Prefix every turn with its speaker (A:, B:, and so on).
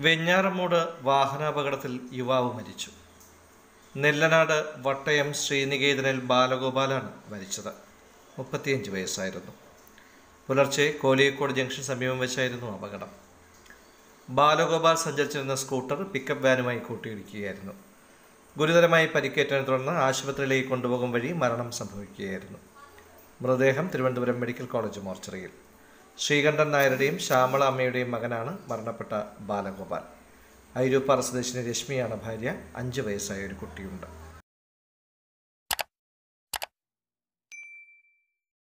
A: വെഞ്ഞാറമൂട് വാഹനാപകടത്തിൽ യുവാവ് മരിച്ചു. നെല്ലനാട് വട്ടയം ശ്രീനികേതനിൽ ബാലഗോപാലാണ് മരിച്ചത്. മുപ്പത്തിയഞ്ച് വയസ്സായിരുന്നു. പുലർച്ചെ കോലിയക്കോട് ജംഗ്ഷൻ സമീപം വെച്ചായിരുന്നു അപകടം. ബാലഗോപാൽ സഞ്ചരിച്ചിരുന്ന സ്കൂട്ടർ പിക്കപ്പ് വാനുമായി കൂട്ടിയിടിക്കുകയായിരുന്നു. ഗുരുതരമായി പരിക്കേറ്റതിനെ തുടർന്ന് ആശുപത്രിയിലേക്ക് കൊണ്ടുപോകും വഴി മരണം സംഭവിക്കുകയായിരുന്നു. മൃതദേഹം തിരുവനന്തപുരം മെഡിക്കൽ കോളേജ് മോർച്ചറിയിൽ. ശ്രീകണ്ഠൻ നായരുടെയും ശ്യാമള അമ്മയുടെയും മകനാണ് മരണപ്പെട്ട ബാലഗോപാൽ. ഐരൂപ്പാറ സ്വദേശിനി രശ്മിയാണ് ഭാര്യ. അഞ്ച് വയസ്സായ ഒരു കുട്ടിയുണ്ട്.